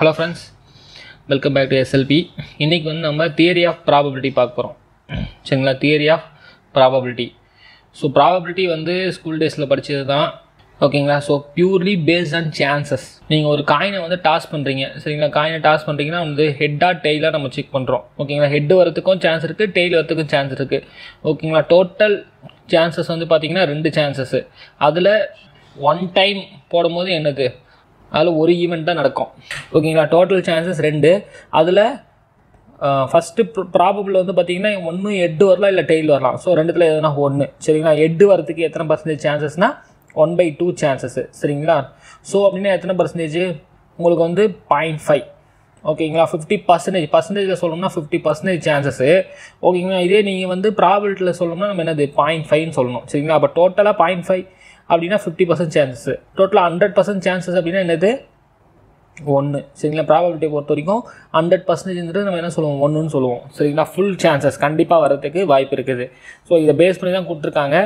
Hello friends welcome back to SLP இன்றைக்கி வந்து நம்ம தியரி ஆஃப் ப்ராபபிலிட்டி பார்க்க போகிறோம் சரிங்களா? Theory of probability so probability வந்து ஸ்கூல் டேஸில் படித்தது தான். ஓகேங்களா so purely based on chances நீங்கள் ஒரு காயினை வந்து டாஸ் பண்ணுறீங்க சரிங்களா? காயினை டாஸ் பண்ணுறீங்கன்னா வந்து ஹெட்டாக டெய்லாக நம்ம செக் பண்ணுறோம் ஓகேங்களா ஹெட் வரத்துக்கும் சான்ஸ் இருக்குது டெய்ல் வரத்துக்கும் சான்ஸ் இருக்குது ஓகேங்களா டோட்டல் சான்சஸ் வந்து பார்த்திங்கன்னா ரெண்டு சான்சஸ்ஸு அதில் ஒன் டைம் போடும்போது என்னது? அதில் ஒரு ஈவெண்ட் தான் நடக்கும். ஓகேங்களா டோட்டல் சான்சஸ் ரெண்டு. அதில் ஃபஸ்ட்டு ப்ராபபிள் வந்து பார்த்தீங்கன்னா ஒன்று எட்டு வரலாம் இல்லை டெய்ல் வரலாம். ஸோ ரெண்டுத்தில் எதுனா ஒன்று சரிங்களா? எட்டு வரதுக்கு எத்தனை பர்சன்டேஜ் சான்சஸ்னால் ஒன் பை டூ சான்சஸ்ஸு சரிங்களா? ஸோ அப்படின்னா எத்தனை பர்சன்டேஜ் உங்களுக்கு வந்து பாயிண்ட் ஃபைவ் ஓகேங்களா ஃபிஃப்டி பர்சன்டேஜ் பர்சன்டேஜில் சொல்லணும்னா ஃபிஃப்டி பர்சன்டேஜ் சான்சஸ்ஸு ஓகேங்களா இதே நீங்கள் வந்து ப்ராபிலிட்டியில் சொல்லணும்னா நம்ம என்னது? பாயிண்ட் ஃபைவ்னு சொல்லணும். சரிங்களா? அப்போ டோட்டலாக பாயிண்ட் ஃபைவ் அப்படின்னா ஃபிஃப்டி பர்சன்ட் சான்சஸ் டோட்டலாக ஹண்ட்ரட் பர்சன்ட் சான்சஸ் அப்படின்னா என்னது? ஒன்று சரிங்களா? ப்ராபபிலிட்டியை பொறுத்த வரைக்கும் ஹண்ட்ரட் பர்சன்டேஜ்ன்றது நம்ம என்ன சொல்லுவோம்? ஒன்றுன்னு சொல்லுவோம். சரிங்களா? ஃபுல் சான்சஸ் கண்டிப்பாக வரதுக்கு வாய்ப்பு இருக்குது. ஸோ இதை பேஸ் பண்ணி தான் கொடுத்துருக்காங்க.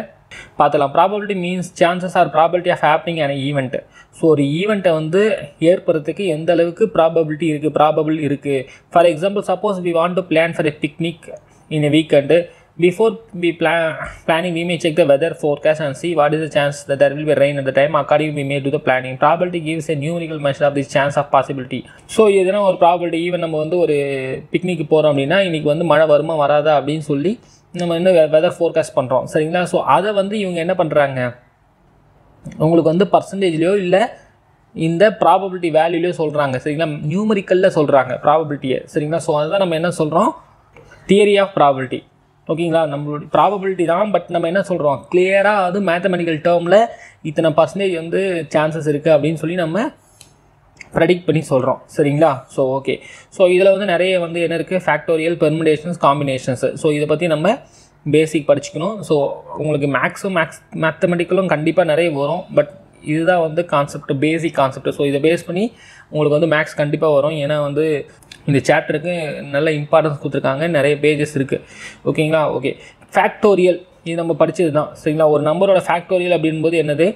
பார்த்துலாம் probability means chances or probability of happening ஆன ஈவெண்ட்டு ஸோ ஒரு ஈவெண்ட்டை வந்து ஏற்படுறதுக்கு எந்த அளவுக்கு ப்ராபபிலிட்டி இருக்குது ப்ராபபிள் இருக்குது for example suppose we want to plan for a picnic in a weekend before we plan planning we may check the weather forecast and see what is the chance that there will be rain at the time. According we may do the planning. Probability gives a numerical measure of this chance of possibility. So எதுனா ஒரு probability even நம்ம வந்து ஒரு picnic போகிறோம் அப்படின்னா இன்றைக்கி வந்து மழை வருமா வராதா அப்படின்னு சொல்லி நம்ம இன்னும் வெதர் ஃபோர்காஸ்ட் பண்ணுறோம் சரிங்களா? ஸோ அதை வந்து இவங்க என்ன பண்ணுறாங்க உங்களுக்கு வந்து பர்சன்டேஜ்லேயோ இல்லை இந்த ப்ராபபிலிட்டி வேல்யூலேயோ சொல்கிறாங்க சரிங்களா? நியூமரிக்கலில் சொல்கிறாங்க ப்ராபபிலிட்டியை சரிங்களா? ஸோ அதுதான் நம்ம என்ன சொல்கிறோம் தியரி ஆஃப் ப்ராபபிலிட்டி ஓகேங்களா? நம்மளுடைய ப்ராபபிலிட்டி தான் பட் நம்ம என்ன சொல்கிறோம் கிளியராக அது மேத்தமெட்டிக்கல் டேர்மில் இத்தனை பர்சன்டேஜ் வந்து சான்சஸ் இருக்குது அப்படின்னு சொல்லி நம்ம ப்ரெடிக்ட் பண்ணி சொல்கிறோம் சரிங்களா? ஸோ ஓகே ஸோ இதில் வந்து நிறைய வந்து என்ன இருக்குது ஃபேக்டோரியல் பெர்முடேஷன்ஸ் காம்பினேஷன்ஸ் ஸோ இதை பற்றி நம்ம பேசிக் படிச்சுக்கணும். ஸோ உங்களுக்கு மேக்ஸும் மேக்ஸ் மேத்தமெட்டிக்கலும் கண்டிப்பாக நிறைய வரும். பட் இதுதான் வந்து கான்செப்ட் பேசிக் கான்செப்ட் ஸோ இதை பேஸ் பண்ணி உங்களுக்கு வந்து மேக்ஸ் கண்டிப்பாக வரும். ஏன்னா வந்து இந்த சாப்டருக்கு நல்ல இம்பார்ட்டன்ஸ் கொடுத்துருக்காங்க. நிறைய பேஜஸ் இருக்குது ஓகேங்களா ஓகே ஃபேக்டோரியல் இது நம்ம படித்தது தான் சரிங்களா? ஒரு நம்பரோட ஃபேக்டோரியல் அப்படின்போது என்னது?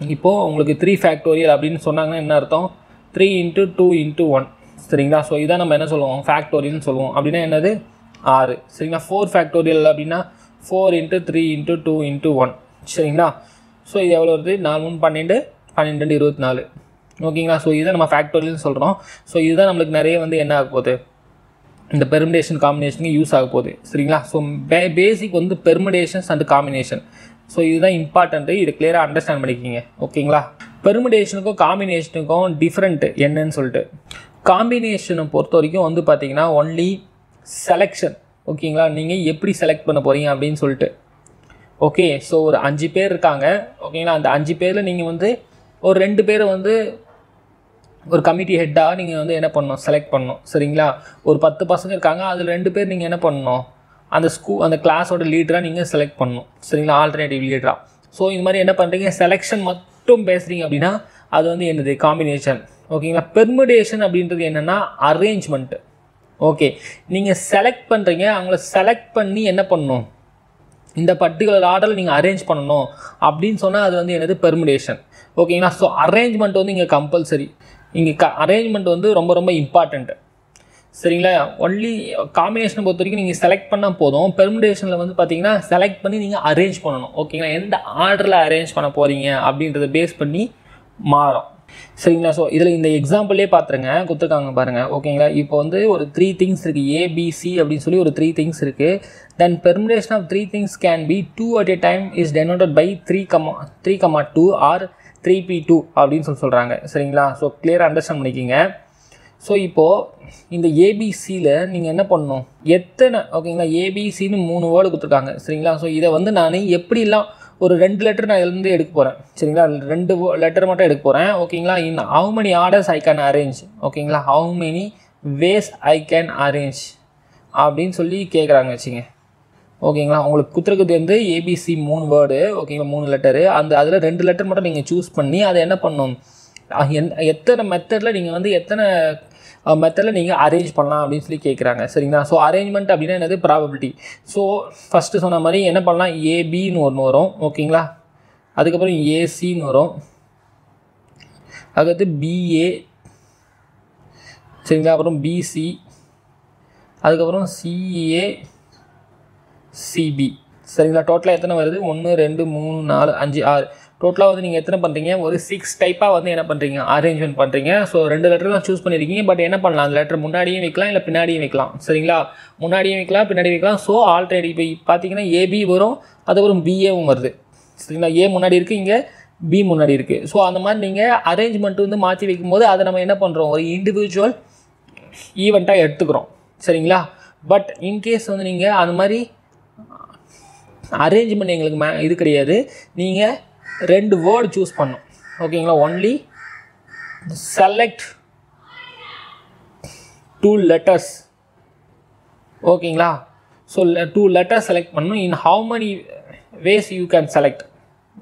இப்போது உங்களுக்கு த்ரீ ஃபேக்டோரியல் அப்படின்னு சொன்னாங்கன்னா என்ன அர்த்தம்? Three into two into one சரிங்களா? ஸோ இதான் நம்ம என்ன சொல்லுவோம்? ஃபேக்டோரியல்னு சொல்லுவோம். அப்படின்னா என்னது? ஆறு. சரிங்களா? ஃபோர் ஃபேக்டோரியல் அப்படின்னா four into three into two into one சரிங்களா? ஸோ இது எவ்வளோ வருது? நாலு மூணு பன்னெண்டு பன்னெண்டு ரெண்டு இருபத்தி நாலு. ஓகேங்களா? ஸோ இதை நம்ம ஃபேக்டோரியல்னு சொல்கிறோம் ஸோ இதுதான் நம்மளுக்கு நிறைய வந்து என்ன ஆக போகுது? இந்த பெர்மிடேஷன் காம்பினேஷனுக்கு யூஸ் ஆக போகுது. சரிங்களா? ஸோ பே பேசிக் வந்து பெர்மிடேஷன்ஸ் அண்ட் காம்பினேஷன் ஸோ இதுதான் இம்பார்ட்டண்ட்டு இதை கிளியராக அண்டர்ஸ்டாண்ட் பண்ணிக்கிங்க. ஓகேங்களா? பெர்மிடேஷனுக்கும் காம்பினேஷனுக்கும் டிஃப்ரெண்ட் என்னன்னு சொல்லிட்டு. காம்பினேஷனை பொறுத்த வரைக்கும் வந்து பார்த்தீங்கன்னா ஒன்லி செலெக்ஷன் ஓகேங்களா? நீங்கள் எப்படி செலக்ட் பண்ண போகிறீங்க அப்படின்னு சொல்லிட்டு. ஓகே ஸோ ஒரு அஞ்சு பேர் இருக்காங்க. ஓகேங்களா? அந்த அஞ்சு பேரில் நீங்கள் வந்து ஒரு ரெண்டு பேரை வந்து ஒரு கமிட்டி ஹெட்டாக நீங்கள் வந்து என்ன பண்ணணும்? செலக்ட் பண்ணணும். சரிங்களா? ஒரு பத்து பசங்க இருக்காங்க அதில் ரெண்டு பேர் நீங்கள் என்ன பண்ணணும்? அந்த ஸ்கூ அந்த கிளாஸோட லீடராக நீங்கள் செலக்ட் பண்ணணும். சரிங்களா? ஆல்டர்னேட்டிவ் லீடராக ஸோ இது மாதிரி என்ன பண்ணுறீங்க செலெக்ஷன் மட்டும் பேசுகிறீங்க அப்படின்னா அது வந்து என்னது? காம்பினேஷன் ஓகேங்களா பெர்முடேஷன் அப்படின்றது என்னென்னா அரேஞ்ச்மெண்ட்டு ஓகே நீங்கள் செலக்ட் பண்ணுறீங்க அவங்கள செலக்ட் பண்ணி என்ன பண்ணணும்? இந்த பர்டிகுலர் ஆர்டரில் நீங்கள் அரேஞ்ச் பண்ணணும். அப்படின்னு சொன்னால் அது வந்து என்னது? பெர்முடேஷன் ஓகேங்களா ஸோ அரேஞ்ச்மெண்ட் வந்து இங்கே கம்பல்சரி இங்கே க அரேஞ்ச்மெண்ட் வந்து ரொம்ப ரொம்ப இம்பார்ட்டண்ட்டு சரிங்களா? ஒன்லி காம்பினேஷனை பொறுத்த வரைக்கும் நீங்கள் செலக்ட் பண்ணால் போதும். பெர்முடேஷனில் வந்து பார்த்தீங்கன்னா செலக்ட் பண்ணி நீங்கள் அரேஞ்ச் பண்ணணும். ஓகேங்களா எந்த ஆர்டரில் அரேஞ்ச் பண்ண போகிறீங்க அப்படின்றத பேஸ் பண்ணி மாறும். சரிங்களா? ஸோ இதில் இந்த எக்ஸாம்பிளே பார்த்துருங்க கொடுத்துருக்காங்க பாருங்கள் ஓகேங்களா இப்போ வந்து ஒரு த்ரீ திங்ஸ் இருக்குது ஏபிசி அப்படின்னு சொல்லி ஒரு த்ரீ திங்ஸ் இருக்குது then permutation of three things can be two at a time is denoted by three comma three comma two or three P two அப்படின்னு சொல்லி சொல்கிறாங்க சரிங்களா? ஸோ கிளியராக அண்டர்ஸ்டாண்ட் பண்ணிக்கிங்க. ஸோ இப்போது இந்த ஏபிசியில் நீங்கள் என்ன பண்ணணும்? எத்தனை ஓகேங்களா? ஏபிசின்னு மூணு வேர்டு கொடுத்துருக்காங்க. சரிங்களா? ஸோ இதை வந்து நான் எப்படிலாம் ஒரு ரெண்டு லெட்டர் நான் இதுலேருந்து எடுக்க போகிறேன் சரிங்களா? ரெண்டு லெட்டர் மட்டும் எடுக்க போகிறேன் ஓகேங்களா? In how many orders I can arrange ஓகேங்களா? How many ways I can arrange அப்படின்னு சொல்லி கேட்குறாங்க வச்சுங்க ஓகேங்களா? உங்களுக்கு குத்துறதுக்கு வந்து ஏபிசி மூணு வேர்டு ஓகேங்களா? மூணு லெட்டரு அந்த அதில் ரெண்டு லெட்டர் மட்டும் நீங்கள் சூஸ் பண்ணி அதை என்ன பண்ணணும்? என் எத்தனை மெத்தடில் நீங்கள் வந்து எத்தனை மெத்தடில் நீங்கள் அரேஞ்ச் பண்ணலாம் அப்படின்னு சொல்லி கேட்குறாங்க சரிங்களா? ஸோ அரேஞ்ச்மெண்ட் அப்படின்னா என்னது? ப்ராபபிலிட்டி ஸோ ஃபஸ்ட்டு சொன்ன மாதிரி என்ன பண்ணலாம்? ஏபின்னு ஒன்று வரும் ஓகேங்களா? அதுக்கப்புறம் ஏசின்னு வரும். அதுக்கடுத்து பிஏ சரிங்களா? அப்புறம் பிசி அதுக்கப்புறம் சிஏ சிபி சரிங்களா? டோட்டலாக எத்தனை வருது? ஒன்று ரெண்டு மூணு நாலு அஞ்சு ஆறு. டோட்டலாக வந்து நீங்கள் எத்தனை பண்ணுறீங்க ஒரு சிக்ஸ் டைப்பாக வந்து என்ன பண்ணுறீங்க அரேஞ்ச்மெண்ட் பண்ணுறீங்க ஸோ ரெண்டு லெட்டர் தான் சூஸ் பண்ணியிருக்கீங்க பட் என்ன பண்ணலாம்? அந்த லெட்டர் முன்னாடியும் வைக்கலாம் இல்லை பின்னாடியும் வைக்கலாம். சரிங்களா? முன்னாடியும் வைக்கலாம் பின்னாடி வைக்கலாம். ஸோ ஆல்ரெடி இப்போ பார்த்தீங்கன்னா ஏபி வரும். அதுக்கப்புறம் பிஏவும் வருது. சரிங்களா? ஏ முன்னாடி இருக்குது இங்கே பி முன்னாடி இருக்குது ஸோ அந்த மாதிரி நீங்கள் அரேஞ்ச்மெண்ட் வந்து மாற்றி வைக்கும்போது அதை நம்ம என்ன பண்ணுறோம் ஒரு இண்டிவிஜுவல் ஈவெண்ட்டாக எடுத்துக்கிறோம். சரிங்களா? பட் இன்கேஸ் வந்து நீங்கள் அந்த மாதிரி அரேஞ்ச்மெண்ட் எங்களுக்கு மே இது கிடையாது. நீங்கள் ரெண்டு வேர்டு சூஸ் பண்ணும் ஓகேங்களா ஒன்லி செலக்ட் டூ லெட்டர்ஸ் ஓகேங்களா ஸோ டூ லெட்டர் செலக்ட் பண்ணணும். In how many ways you can select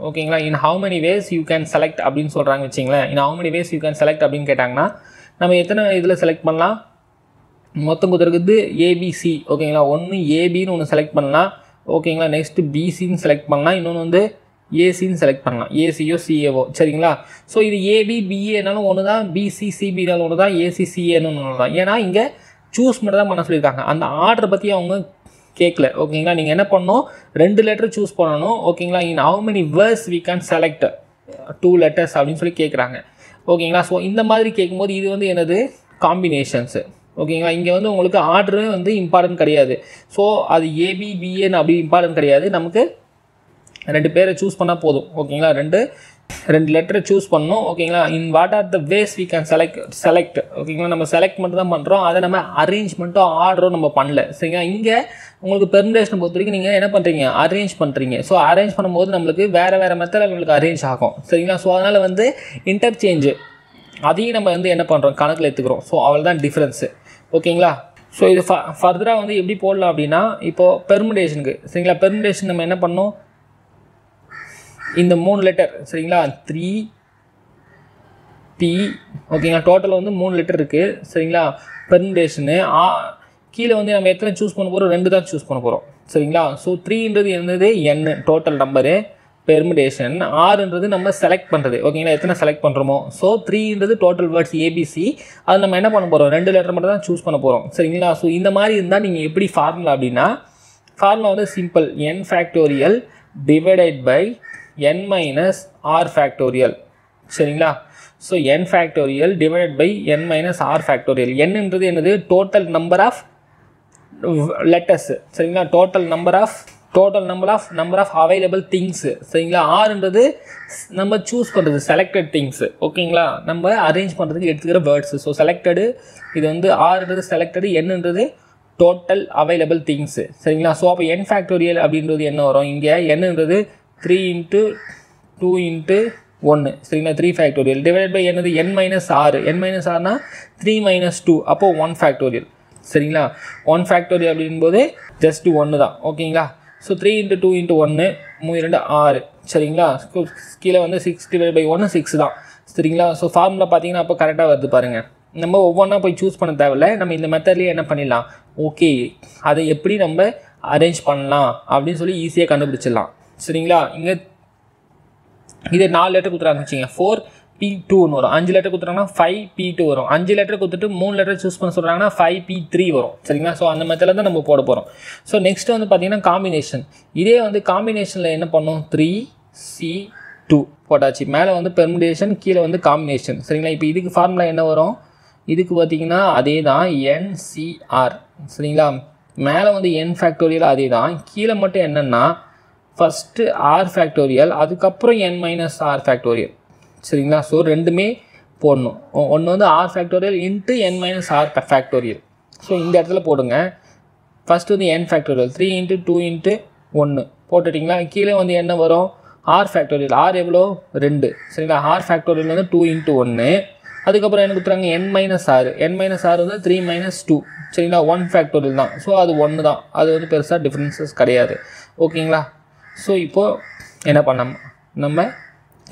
ஓகேங்களா in how many ways you can select அப்படின்னு சொல்கிறாங்க வச்சிங்களேன் in how many ways you can select அப்படின்னு கேட்டாங்கன்னா நம்ம எத்தனை இதில் செலக்ட் பண்ணலாம்? மொத்தம் கொடுத்துருக்குது ஏபிசி ஓகேங்களா ஒன்று ஏபின்னு ஒன்று செலக்ட் பண்ணலாம். ஓகேங்களா நெக்ஸ்ட்டு பிசின்னு செலக்ட் பண்ணலாம். இன்னொன்று வந்து ஏசின்னு செலக்ட் பண்ணலாம். ஏசியோ சிஏஓ சரிங்களா? ஸோ இது ஏபி பிஏனாலும் ஒன்று தான் பிசிசிபினாலும் ஒன்று தான் ஏசி சிஏன்னு ஒன்று தான் ஏன்னா இங்கே சூஸ் மட்டும் தான் பண்ண சொல்லியிருக்காங்க. அந்த ஆர்டர் பற்றி அவங்க கேட்கல ஓகேங்களா? நீங்கள் என்ன பண்ணணும்? ரெண்டு லெட்டர் சூஸ் பண்ணணும். ஓகேங்களா? In how many ways we can select two letters அப்படின்னு சொல்லி கேட்குறாங்க ஓகேங்களா? ஸோ இந்த மாதிரி கேட்கும்போது இது வந்து எனது காம்பினேஷன்ஸு ஓகேங்களா? இங்கே வந்து உங்களுக்கு ஆர்டரு வந்து இம்பார்ட்டன்ட் கிடையாது. ஸோ அது ஏபி பிஏன்னு அப்படி இம்பார்ட்டன்ட் கிடையாது. நமக்கு ரெண்டு பேரை சூஸ் பண்ணால் போதும். ஓகேங்களா? ரெண்டு ரெண்டு லெட்டரை சூஸ் பண்ணணும். ஓகேங்களா? In what are the ways we can select select ஓகேங்களா? நம்ம செலக்ட் மட்டும் தான் பண்ணுறோம் அதை நம்ம அரேஞ்ச்மெண்ட்டும் ஆர்டரும் நம்ம பண்ணல. சரிங்களா? இங்கே உங்களுக்கு பெர்மிடேஷனை பொறுத்த வரைக்கும் நீங்கள் என்ன பண்ணுறீங்க அரேஞ்ச் பண்ணுறீங்க ஸோ அரேஞ்ச் பண்ணும்போது நம்மளுக்கு வேறு வேறு மெத்தடில் நம்மளுக்கு அரேஞ்ச் ஆகும். சரிங்களா? ஸோ அதனால் வந்து இன்டர்சேஞ்சு அதையும் நம்ம வந்து என்ன பண்ணுறோம் கணக்கில் எடுத்துக்கிறோம். ஸோ அவள் தான் டிஃப்ரென்ஸு ஓகேங்களா? ஸோ இது ஃப ஃபர்தராக வந்து எப்படி போடலாம் அப்படின்னா இப்போது பெர்முடேஷனுக்கு சரிங்களா? பெர்முடேஷன் நம்ம என்ன பண்ணோம் இந்த மூணு லெட்டர் சரிங்களா? த்ரீ பி ஓகேங்களா? டோட்டல் வந்து மூணு லெட்டர் இருக்குது சரிங்களா? பெர்முடேஷனு ஆ கீழே வந்து நம்ம எத்தனை சூஸ் பண்ண போகிறோம் ரெண்டு தான் சூஸ் பண்ண போகிறோம் சரிங்களா? ஸோ த்ரீன்றது என்னது? என் டோட்டல் நம்பரு பெர்முடேஷன் ஆறுன்றது நம்ம செலக்ட் பண்ணுறது ஓகேங்களா எத்தனை செலக்ட் பண்ணுறோமோ ஸோ த்ரீன்றது டோட்டல் வேர்ட்ஸ் ஏபிசி அது நம்ம என்ன பண்ண போகிறோம் ரெண்டு லெட்டர் மட்டும் தான் சூஸ் பண்ண போகிறோம் சரிங்களா? ஸோ இந்த மாதிரி இருந்தால் நீங்கள் எப்படி ஃபார்முலா அப்படின்னா ஃபார்முலா வந்து simple N factorial divided by N minus R factorial சரிங்களா? So N factorial divided by N minus R factorial என்னன்றது என்னது? டோட்டல் நம்பர் ஆஃப் லெட்டர்ஸ் சரிங்களா? Total number of total number of number of available things சரிங்களா? ஆறுன்றது நம்ம choose பண்ணுறது selected things ஓகேங்களா நம்ம அரேஞ்ச் பண்ணுறதுக்கு எடுத்துக்கிற வேர்ட்ஸு ஸோ செலக்டடு இது வந்து ஆறுன்றது செலக்டடு என்னன்றது டோட்டல் அவைலபிள் திங்ஸு சரிங்களா? ஸோ அப்போ என் ஃபேக்டோரியல் அப்படின்றது என்ன வரும்? இங்கே என்னன்றது த்ரீ இன்ட்டு டூ இன்ட்டு ஒன்று சரிங்களா? த்ரீ ஃபேக்டோரியல் டிவைட் பை என்னது N minus R N minus ஆறுனா த்ரீ மைனஸ் டூ அப்போது ஒன் ஃபேக்டோரியல் சரிங்களா? ஒன் ஃபேக்டோரியல் அப்படின்போது ஜஸ்ட்டு ஒன்று தான். ஓகேங்களா so three into two into ஒன்று மூணு ரெண்டு ஆறு. சரிங்களா? கீழே வந்து சிக்ஸ் டிவைட் பை ஒன்று சிக்ஸ் தான். சரிங்களா? ஸோ ஃபார்முலா பார்த்தீங்கன்னா அப்போ கரெக்டாக வருது பாருங்கள் நம்ம ஒவ்வொன்றா போய் சூஸ் பண்ண தேவையில்ல. நம்ம இந்த மெத்தட்லேயே என்ன பண்ணிடலாம்? ஓகே அதை எப்படி நம்ம அரேஞ்ச் பண்ணலாம்? அப்படின்னு சொல்லி ஈஸியாக கண்டுபிடிச்சிடலாம். சரிங்களா? இங்கே இதே நாலு லெட்டர் கொடுத்துறாங்க வச்சுங்க ஃபோர் பி டூன்னு வரும். அஞ்சு லெட்டர் கொடுத்துட்டாங்கன்னா ஃபைவ் பி டூ வரும். அஞ்சு லெட்டர் கொடுத்துட்டு மூணு லெட்டர் சூஸ் பண்ண சொல்கிறாங்கன்னா ஃபைவ் பி த்ரீ வரும். சரிங்களா? ஸோ அந்த மெத்தடில் தான் நம்ம போட போகிறோம் ஸோ நெக்ஸ்ட் வந்து பார்த்தீங்கன்னா காம்பினேஷன் இதே வந்து காம்பினேஷனில் என்ன பண்ணோம்? த்ரீ சி டூ போட்டாச்சு. மேலே வந்து பெர்முடேஷன் கீழே வந்து காம்பினேஷன் சரிங்களா? இப்போ இதுக்கு ஃபார்முலா என்ன வரும்? இதுக்கு பார்த்தீங்கன்னா அதே தான் என்சிஆர் சரிங்களா? மேலே வந்து என் ஃபேக்டோரியல் அதே தான் கீழே மட்டும் என்னென்னா ஃபஸ்ட்டு ஆர் ஃபேக்டோரியல் அதுக்கப்புறம் என் மைனஸ் ஆர் ஃபேக்டோரியல் சரிங்களா? ஸோ ரெண்டுமே போடணும். ஒன்று வந்து R factorial into N minus R factorial so இந்த இடத்துல போடுங்க. ஃபஸ்ட்டு வந்து N factorial three into two into ஒன்று போட்டுட்டிங்களா? கீழே வந்து என்ன வரும்? ஆர் ஃபேக்டோரியல் ஆர் எவ்வளோ? ரெண்டு. சரிங்களா? ஆர் ஃபேக்டோரியல் வந்து டூ இன்ட்டு ஒன்று அதுக்கப்புறம் என்ன கொடுத்துறாங்க? என் மைனஸ் ஆறு என் மைனஸ் ஆறு வந்து த்ரீ மைனஸ் டூ சரிங்களா? ஒன் ஃபேக்டோரியல் தான். ஸோ அது ஒன்று தான். அது வந்து பெருசாக டிஃப்ரென்சஸ் கிடையாது. ஓகேங்களா ஸோ இப்போது என்ன பண்ணோம் நம்ம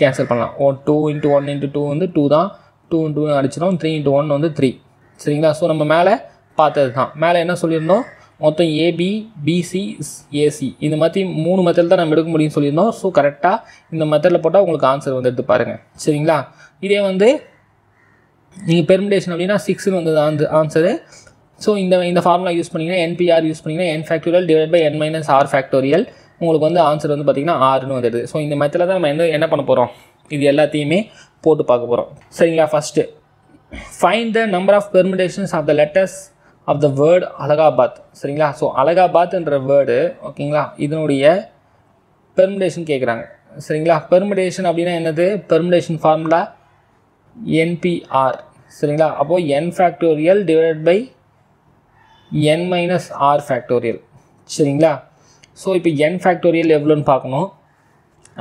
கேன்சல் பண்ணலாம். ஓ two into one into two வந்து டூ தான். டூ இன்ட்டு அடிச்சிடும் த்ரீ இன்ட்டு ஒன் வந்து த்ரீ சரிங்களா? ஸோ நம்ம மேலே பார்த்தது தான் மேலே என்ன சொல்லியிருந்தோம்? மொத்தம் ஏபி பிசி ஏசி இந்த மாதிரி மூணு மெத்தட் தான் நம்ம எடுக்க முடியும்னு சொல்லியிருந்தோம். ஸோ கரெக்டாக இந்த மெத்தடில் போட்டால் உங்களுக்கு ஆன்சர் வந்து எடுத்து பாருங்கள் சரிங்களா? இதே வந்து நீங்கள் பெர்மிடேஷன் அப்படின்னா சிக்ஸ்னு வந்தது ஆன்சர் ஆன்சரு ஸோ இந்த இந்த ஃபார்முலா யூஸ் பண்ணிங்கன்னா என்பிஆர் யூஸ் பண்ணிங்கன்னா N factorial divide by N minus R factorial உங்களுக்கு வந்து ஆன்சர் வந்து பார்த்திங்கன்னா ஆறுன்னு வந்துடுது. ஸோ இந்த மெத்தடில் தான் நம்ம என்ன என்ன பண்ண போகிறோம் இது எல்லாத்தையுமே போட்டு பார்க்க போகிறோம் சரிங்களா first find the number of permutations of the letters of the word Allahabad சரிங்களா? ஸோ அலகாபாத்ன்ற வேர்டு ஓகேங்களா? இதனுடைய பெர்மிடேஷன் கேட்குறாங்க சரிங்களா? பெர்மிடேஷன் அப்படின்னா என்னது? பெர்மிடேஷன் ஃபார்முலா என்பிஆர் சரிங்களா? அப்போது N factorial divide by N minus R factorial சரிங்களா? ஸோ இப்போ என் ஃபேக்டோரியல் எவ்வளோன்னு பார்க்கணும்.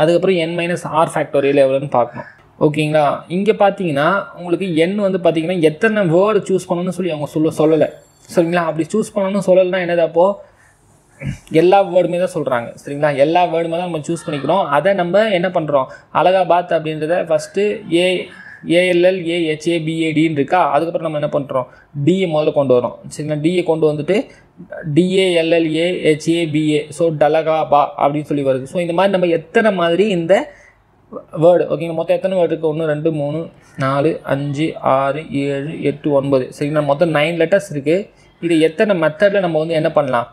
அதுக்கப்புறம் என் மைனஸ் ஆர் ஃபேக்டோரியல் எவ்வளோன்னு பார்க்கணும். ஓகேங்களா இங்கே பார்த்தீங்கன்னா உங்களுக்கு என் வந்து பார்த்தீங்கன்னா எத்தனை வேர்டு சூஸ் பண்ணணும்னு சொல்லி அவங்க சொல்ல சொல்லலை. சரிங்களா? அப்படி சூஸ் பண்ணணும்னு சொல்லலைன்னா என்னது அப்போது எல்லா வேர்டுமே தான் சொல்கிறாங்க சரிங்களா? எல்லா வேர்டுமே தான் நம்ம சூஸ் பண்ணிக்கிறோம். அதை நம்ம என்ன பண்ணுறோம் அலகாபாத் அப்படின்றத first A A L L A H A பிஏடின்னு இருக்கா? அதுக்கப்புறம் நம்ம என்ன பண்ணுறோம் டிஏ முதல்ல கொண்டு வரோம் சரிங்களா? டிஏ கொண்டு வந்துட்டு டிஏஎல்எல்ஏ ஹெச்ஏபிஏ ஸோ டலகா பா அப்படின்னு சொல்லி வருது. ஸோ இந்த மாதிரி நம்ம எத்தனை மாதிரி இந்த வேர்டு ஓகேங்க மொத்தம் எத்தனை வேர்டு இருக்குது ஒன்று ரெண்டு மூணு நாலு அஞ்சு ஆறு ஏழு எட்டு ஒன்பது. சரிங்களா? மொத்தம் நைன் லெட்டர்ஸ் இருக்குது இது எத்தனை மெத்தடில் நம்ம வந்து என்ன பண்ணலாம்?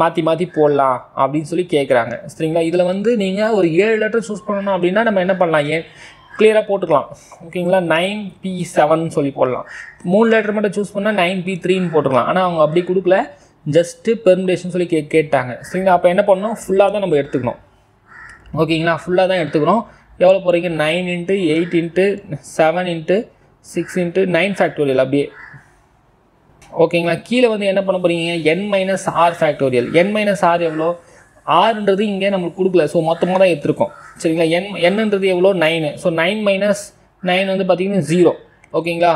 மாற்றி மாற்றி போடலாம் அப்படின்னு சொல்லி கேட்குறாங்க சரிங்களா? இதில் வந்து நீங்கள் ஒரு ஏழு லெட்டர் சூஸ் பண்ணணும் அப்படின்னா நம்ம என்ன பண்ணலாம்? ஏன் கிளியராக போட்டுக்கலாம். ஓகேங்களா? நைன் பி செவன் சொல்லி போடலாம். மூணு லெட்டர் மட்டும் சூஸ் பண்ணால் நைன் பி த்ரீன்னு போட்டுக்கலாம். ஆனால் அவங்க அப்படி கொடுக்கல. ஜஸ்ட்டு பெர்மிடேஷன் சொல்லி கே கேட்டாங்க. சரிங்களா அப்போ என்ன பண்ணணும்? ஃபுல்லாக தான் நம்ம எடுத்துக்கணும். ஓகேங்களா ஃபுல்லாக தான் எடுத்துக்கிறோம் எவ்வளோ போகிறீங்க nine into eight into seven into six into nine factorial அப்படியே. ஓகேங்களா கீழே வந்து என்ன பண்ண போகிறீங்க N minus R factorial N minus R எவ்வளோ? ஆறுன்றது இங்கே நம்மளுக்கு கொடுக்கல. ஸோ மொத்தமாக தான் எடுத்துருக்கோம். சரிங்களா? என் என்னன்றது எவ்வளோ? Nine so nine minus nine வந்து பார்த்திங்கன்னா ஜீரோ ஓகேங்களா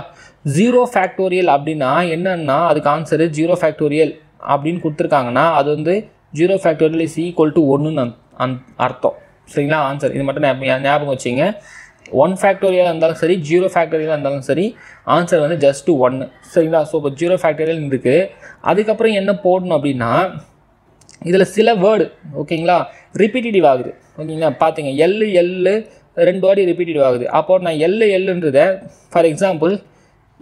ஜீரோ ஃபேக்டோரியல் அப்படின்னா என்னன்னா அதுக்கு ஆன்சரு ஜீரோ ஃபேக்டோரியல் அப்படின்னு கொடுத்துருக்காங்கன்னா அது வந்து zero factorial is equal to ஒன்றுன்னு அந் அர்த்தம். சரிங்களா? ஆன்சர் இது மட்டும் ஞாபகம் ஞாபகம் வச்சுங்க. ஒன் ஃபேக்டோரியலாக இருந்தாலும் சரி ஜீரோ ஃபேக்டோரியலாக இருந்தாலும் சரி ஆன்சர் வந்து ஜஸ்ட்டு ஒன்று சரிங்களா? ஸோ இப்போ ஜீரோ ஃபேக்டோரியல் இருக்குது அதுக்கப்புறம் என்ன போடணும் அப்படின்னா இதில் சில வேர்டு ஓகேங்களா ரிப்பீட்டிவ் ஆகுது. ஓகேங்களா பார்த்தீங்க எல்லு எல்லு ரெண்டு வாட்டி ரிப்பீட்டிவ் ஆகுது. அப்போ நான் எல்லு எல்லுன்றதை ஃபார் எக்ஸாம்பிள்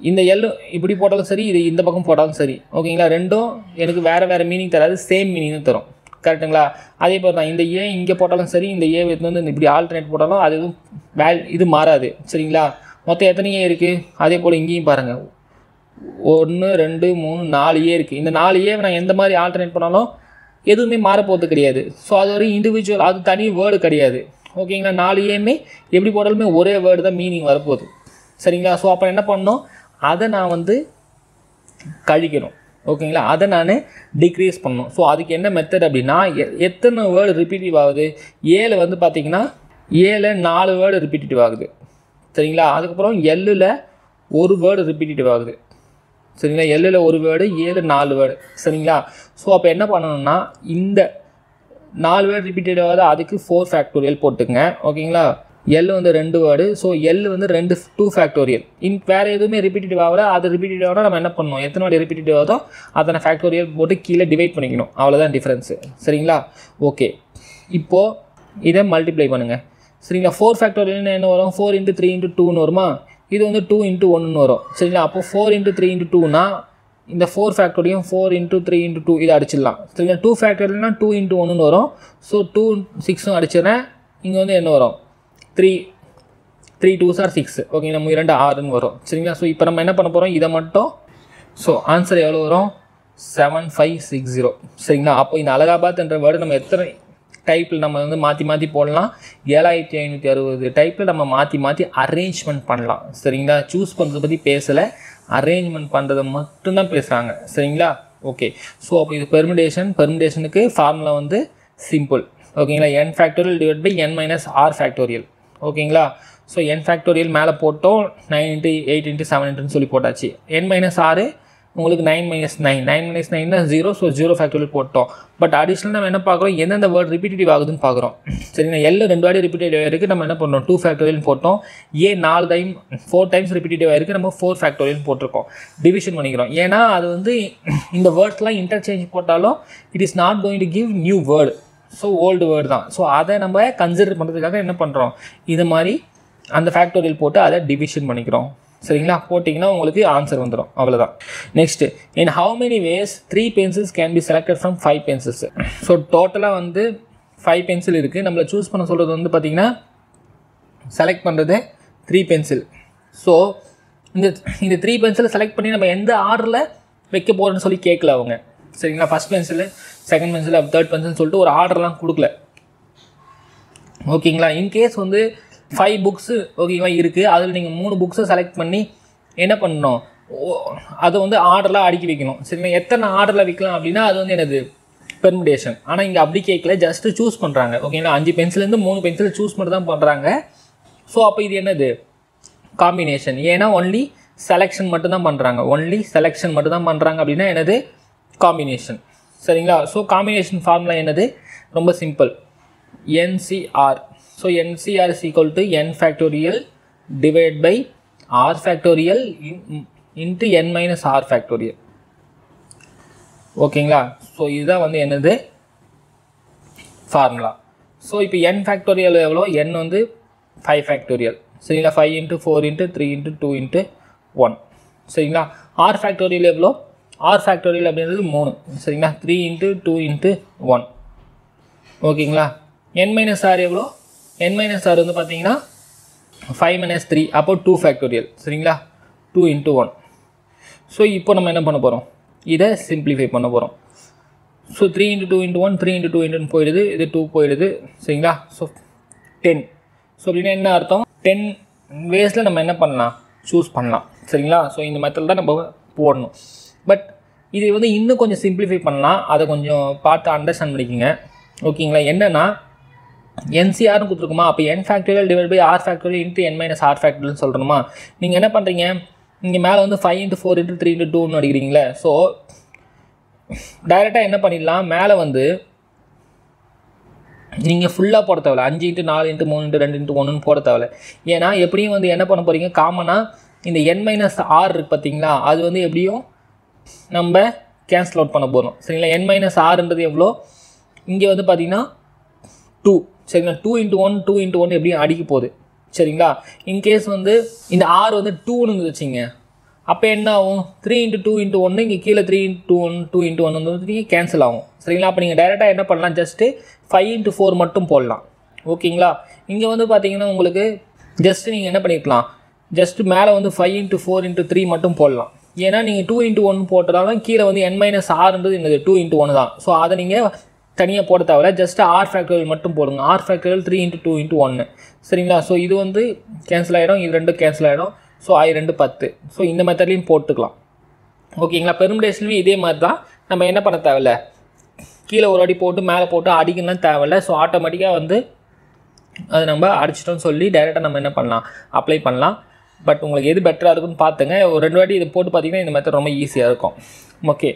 இந்த எல்லு இப்படி போட்டாலும் சரி இது இந்த பக்கம் போட்டாலும் சரி. ஓகேங்களா? ரெண்டும் எனக்கு வேறு வேறு மீனிங் தராது சேம் மீனிங் தரும். கரெக்டுங்களா அதே போல் தான் இந்த ஏ இங்கே போட்டாலும் சரி இந்த ஏ வந்து இப்படி ஆல்டர்னேட் போட்டாலும் அது எதுவும் வேல் இது மாறாது. சரிங்களா? மொத்தம் எத்தனை ஏ இருக்குது அதே போல் இங்கேயும் பாருங்கள் ஒன்று ரெண்டு மூணு நாலு ஏ இருக்குது இந்த நாலு ஏ நான் எந்த மாதிரி ஆல்டர்னேட் பண்ணாலும் எதுவுமே மாறப்போகிறது கிடையாது. ஸோ அது ஒரு இண்டிவிஜுவல் அது தனி வேர்டு கிடையாது. ஓகேங்களா? நாலு ஏமே எப்படி போட்டாலுமே ஒரே வேர்டு தான் மீனிங் வரப்போகுது. சரிங்களா? ஸோ அப்போ என்ன பண்ணோம் அதை நான் வந்து கழிக்கணும். ஓகேங்களா? அதை நான் டிக்ரீஸ் பண்ணணும். ஸோ அதுக்கு என்ன மெத்தட் அப்படின்னா எ- எத்தனை வேர்டு ரிப்பீட்டிவ் ஆகுது? ஏழு வந்து பார்த்தீங்கன்னா ஏழு நாலு வேர்டு ரிப்பீட்டிவ் ஆகுது. சரிங்களா? அதுக்கப்புறம் எல்லில் ஒரு வேர்டு ரிப்பீட்டிவ் ஆகுது. சரிங்களா? எல்லில் ஒரு வேர்டு ஏழு நாலு வேர்டு சரிங்களா? ஸோ அப்போ என்ன பண்ணணும்னா இந்த நாலு வேர்டு ரிப்பீட்டட் ஆகுது அதுக்கு ஃபோர் ஃபேக்டோரியல் போட்டுங்க ஓகேங்களா? எல் வந்து ரெண்டு வேர்டு ஸோ எல் வந்து ரெண்டு டூ ஃபேக்டோரியல் இன் வேறு எதுவுமே ரிப்பீட்டட் ஆகல அது ரிப்பீட்டட் ஆகணும் நம்ம என்ன பண்ணணும்? எத்தனை வாடி ரிப்பீட்டட் ஆகுதோ அதனை ஃபேக்டோரியல் போட்டு கீழே டிவைட் பண்ணிக்கணும். அவ்வளோதான் டிஃப்ரென்ஸு சரிங்களா? ஓகே இப்போது இதை மல்டிப்ளை பண்ணுங்கள் சரிங்களா? ஃபோர் ஃபேக்டோரியல்னு என்ன வரும்? ஃபோர் இன்ட்டு த்ரீ இன்ட்டு டூன்னு வருமா? இது வந்து டூ இன்ட்டு ஒன்றுன்னு வரும். சரிங்களா? அப்போ ஃபோர் இன்ட்டு த்ரீ இன்ட்டு டூனா இந்த four ஃபேக்டோரியும் four into three into two இதை அடிச்சிடலாம். சரிங்களா? டூ ஃபேக்டோரியல்னால் டூ இன்ட்டு ஒன்றுன்னு வரும். ஸோ டூ சிக்ஸும் அடிச்சிடறேன். இங்கே வந்து என்ன வரும்? Three three two sir six ஓகேங்களா நம்ம இரண்டு ஆறுன்னு வரும். சரிங்களா? ஸோ இப்போ நம்ம என்ன பண்ண போகிறோம் இதை மட்டும் ஸோ ஆன்சர் எவ்வளோ வரும்? செவன் ஃபைவ் சிக்ஸ் ஜீரோ சரிங்களா? அப்போ இந்த அலகாபாத் என்ற வேர்டு நம்ம எத்தனை டைப்பில் நம்ம வந்து மாற்றி மாற்றி போடலாம்? ஏழாயிரத்தி ஐநூற்றி அறுபது டைப்பில் நம்ம மாற்றி மாற்றி அரேஞ்ச்மெண்ட் பண்ணலாம். சரிங்களா? சூஸ் பண்ணுறதை பற்றி பேசலை. அரேஞ்ச்மெண்ட் பண்ணுறதை மட்டும்தான் பேசுகிறாங்க சரிங்களா? ஓகே ஸோ அப்போ இது பெர்மிடேஷன் பெர்மிடேஷனுக்கு ஃபார்முலா வந்து சிம்பிள் ஓகேங்களா N factorial divide by N minus R factorial ஓகேங்களா? ஸோ என் ஃபேக்டோரியல் மேலே போட்டோம் nine into eight into seven இன்ட்டுன்னு சொல்லி போட்டாச்சு. என் மைனஸ் ஆறு உங்களுக்கு nine minus nine nine minus nine தான் ஜீரோ ஸோ ஜீரோ ஃபேக்டோரியல் போட்டோம். பட் அடிஷ்னல் நம்ம என்ன பார்க்குறோம்? எந்தெந்த வேர்ட் ரிப்பீட்டேட்டிவ் ஆகுதுன்னு பார்க்குறோம். சரிங்களா? எல்லாம் ரெண்டு வாடி ரிப்பீட்டேட்டிவ் இருக்குது நம்ம என்ன பண்ணோம்? டூ ஃபேக்டோரியல் போட்டோம். ஏ நாலு டைம் ஃபோர் டைம்ஸ் ரிப்பீட்டேட்டிவ் ஆயிருக்கு நம்ம ஃபோர் ஃபேக்டோரியல் போட்டிருக்கோம். டிவிஷன் பண்ணிக்கிறோம். ஏன்னா அது வந்து இந்த வேர்ட்ஸ்லாம் இன்டர்சேஞ்ச் போட்டாலும் it is not going to give new word so old word தான். ஸோ அதை நம்ம கன்சிடர் பண்ணுறதுக்காக என்ன பண்ணுறோம் இது மாதிரி அந்த ஃபேக்டோரியல் போட்டு அதை டிவிஷன் பண்ணிக்கிறோம். சரிங்களா? போட்டிங்கன்னா உங்களுக்கு ஆன்சர் வந்துடும் அவ்வளோதான் next in how many ways three pencils can be selected from five pencils so டோட்டலாக வந்து ஃபைவ் பென்சில் இருக்குது நம்மளை சூஸ் பண்ண சொல்கிறது வந்து பார்த்திங்கன்னா செலக்ட் பண்ணுறது த்ரீ பென்சில் ஸோ இந்த இந்த த்ரீ பென்சிலை செலக்ட் பண்ணி நம்ம எந்த ஆர்டரில் வைக்க போகிறோன்னு சொல்லி கேட்கல அவங்க. சரிங்களா? First pencil second pencil third பென்சில்னு சொல்லிட்டு ஒரு ஆர்டர்லாம் கொடுக்கல. ஓகேங்களா இன்கேஸ் வந்து ஃபைவ் புக்ஸு ஓகேங்களா இருக்குது அதில் நீங்கள் மூணு புக்ஸை செலக்ட் பண்ணி என்ன பண்ணணும்? ஓ- அதை வந்து ஆர்டரில் அடுக்கி வைக்கணும். சரிங்களா எத்தனை ஆர்டரில் வைக்கலாம் அப்படின்னா அது வந்து எனது பெர்மிடேஷன் ஆனால் இங்கே அப்படி கேட்கல. ஜஸ்ட்டு சூஸ் பண்ணுறாங்க ஓகேங்களா அஞ்சு பென்சிலேருந்து மூணு பென்சில் சூஸ் மட்டும் தான் பண்ணுறாங்க ஸோ அப்போ இது என்னது? காம்பினேஷன் ஏன்னா ஒன்லி செலெக்ஷன் மட்டும் தான் பண்ணுறாங்க ஒன்லி செலெக்ஷன் மட்டும் தான் பண்ணுறாங்க அப்படின்னா என்னது? காம்பினேஷன் சரிங்களா? ஸோ காம்பினேஷன் ஃபார்முலா என்னது? ரொம்ப simple NCR so NCR is equal to N factorial divide by R factorial into N minus R factorial ஓகேங்களா ஸோ இதுதான் வந்து என்னது? ஃபார்முலா ஸோ இப்போ என் ஃபேக்டோரியல் எவ்வளோ? என் வந்து ஃபைவ் ஃபேக்டோரியல் சரிங்களா? Five into four into three into two into one சரிங்களா? R factorial எவ்வளோ? ஆர் ஃபேக்டோரியல் அப்படின்றது மூணு. சரிங்களா? Three into two into one ஓகேங்களா? என் மைனஸ் ஆர் எவ்வளோ? என் மைனஸ் ஆர் வந்து பார்த்தீங்கன்னா ஃபைவ் மைனஸ் த்ரீ அப்போ டூ ஃபேக்டோரியல் சரிங்களா? டூ இன்ட்டு ஒன் ஸோ இப்போ நம்ம என்ன பண்ண போகிறோம் இதை சிம்பிளிஃபை பண்ண போகிறோம் so three into two into one three into two into போயிடுது. இது டூ போயிடுது. சரிங்களா? ஸோ டென் ஸோ அப்படின்னா என்ன அர்த்தம்? டென் வேஸில் நம்ம என்ன பண்ணலாம்? சூஸ் பண்ணலாம். சரிங்களா? ஸோ இந்த மெத்தட் தான் நம்ம போடணும். பட் இது வந்து இன்னும் கொஞ்சம் சிம்பிளிஃபை பண்ணலாம். அதை கொஞ்சம் பார்த்து அண்டர்ஸ்டாண்ட் பண்ணிக்கோங்க. ஓகேங்களா என்னென்னா என்சிஆர்னு கொடுத்துருக்குமா? அப்போ N factorial divide by R factorial into N minus R ஃபேக்டரியல்னு சொல்கிறோமா நீங்கள் என்ன பண்ணுறீங்க இங்கே மேலே வந்து five into four into three into டூன்னு அடிக்கிறீங்களே. ஸோ டைரெக்டாக என்ன பண்ணிடலாம்? மேலே வந்து நீங்கள் ஃபுல்லாக போட தேவையில்ல. அஞ்சு இன்ட்டு நாலு இன்ட்டு மூணு இன்ட்டு ரெண்டு இன்ட்டு ஒன்றுன்னு போட தேவையில்ல. ஏன்னா எப்படியும் வந்து என்ன பண்ண போகிறீங்க காமனாக இந்த என் மைனஸ் ஆர் இருக்கு பார்த்தீங்களா? அது வந்து எப்படியும் நம்ம கேன்சல் அவுட் பண்ண போகிறோம் சரிங்களா? என் மைனஸ் ஆறுன்றது எவ்வளோ? இங்கே வந்து பார்த்தீங்கன்னா டூ சரிங்களா? Two into one two into one எப்படியும் அடிக்க போகுது. சரிங்களா? இன்கேஸ் வந்து இந்த ஆறு வந்து டூன்னு வச்சுங்க அப்போ என்ன ஆகும்? த்ரீ இன்ட்டு டூ இன்ட்டு ஒன்று இங்கே கீழே three into one two into one வந்து கேன்சல் ஆகும். சரிங்களா? அப்போ நீங்கள் டைரெக்டாக என்ன பண்ணலாம்? ஜஸ்ட்டு ஃபைவ் இன்ட்டு ஃபோர் மட்டும் போடலாம். ஓகேங்களா? இங்கே வந்து பார்த்தீங்கன்னா உங்களுக்கு ஜஸ்ட்டு நீங்கள் என்ன பண்ணிக்கலாம்? ஜஸ்ட்டு மேலே வந்து five into four into three மட்டும் போடலாம். ஏன்னா நீங்கள் டூ இன்ட்டு ஒன் போட்டதாலும் கீழே வந்து என் மைனஸ் ஆறுன்றது என்னது? டூ இன்ட்டு ஒன்று தான். ஸோ அதை நீங்கள் தனியாக போட தேவையில்ல. ஜஸ்ட் ஆர் ஃபேக்டரியல் மட்டும் போடுங்க. R factorial three into two into ஒன்று சரிங்களா? ஸோ இது வந்து கேன்சல் ஆகிடும் இது ரெண்டும் கேன்சல் ஆகிடும் ஸோ ஆய் ரெண்டு பத்து. ஸோ இந்த மெத்தட்லையும் போட்டுக்கலாம். ஓகேங்களா? பெர்முடேஷன்லையும் இதே மாதிரி தான் நம்ம என்ன பண்ண தேவையில்ல? கீழே ஒரு அடி போட்டு மேலே போட்டு அடிக்கலாம் தேவையில்ல. ஸோ ஆட்டோமேட்டிக்காக வந்து அது நம்ம அடிச்சிட்டோம்னு சொல்லி டைரெக்டாக நம்ம என்ன பண்ணலாம்? அப்ளை பண்ணலாம். பட் உங்களுக்கு எது பெட்டராக இருக்குன்னு பார்த்துங்க ஒரு ரெண்டு வாட்டி இதை போட்டு பார்த்தீங்கன்னா இந்த மெத்தட் ரொம்ப ஈஸியாக இருக்கும். ஓகே